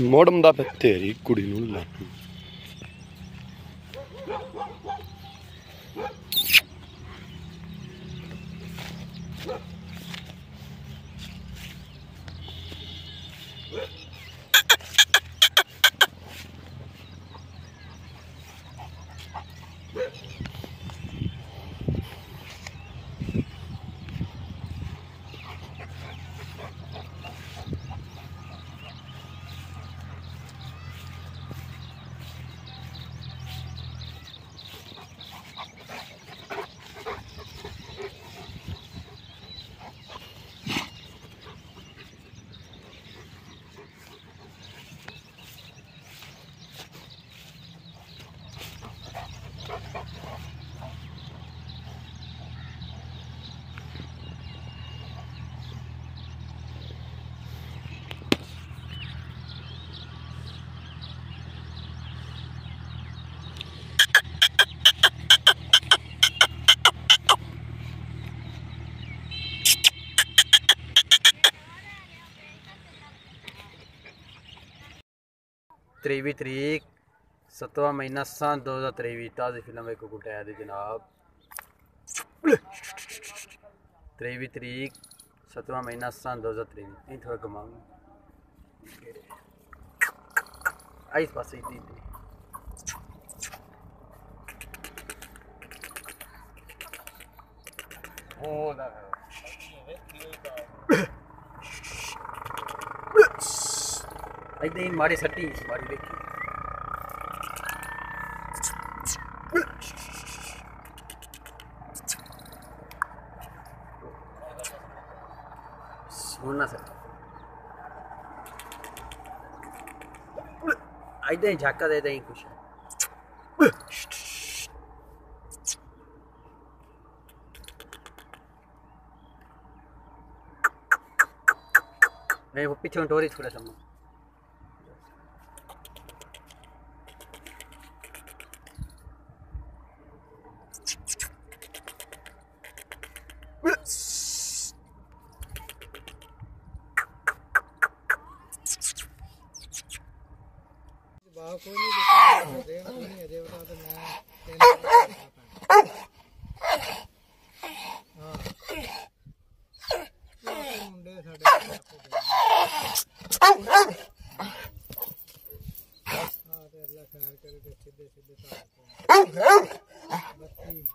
ਮੋੜਮ ਦਾ ਫਿਰ ਤੇਰੀ ਕੁੜੀ ਨੂੰ ਲੱਗ त्रेवी तरीक सतवा महीना सन दो हज़ार त्रेवी ताज़ी फ़िल्म एक गुटाया दी जनाब त्रेवी तरीक सतवा महीना सन दो हज़ार त्रेवी थोड़ा आई इस पास ही दी इतनी मारी सट्टी, मारी देखी। सुनना सर। ही झाका दे दे, कुछ। नहीं, वो पीछे टोरी थोड़ा सा ਜਵਾਬ ਕੋਈ ਨਹੀਂ ਦਿੱਤਾ ਦੇ ਕੋਈ ਨਹੀਂ ਅਜੇ ਬਤਾ ਮੈਂ ਹਾਂ। ਮੁੰਡੇ ਸਾਡੇ ਹਾਂ ਤੇ ਅੱਲਾ ਖੈਰ ਕਰੇ ਤੇ ਸਿੱਧੇ ਸਿੱਧੇ ਤਾਂ ਬੱਤੀ।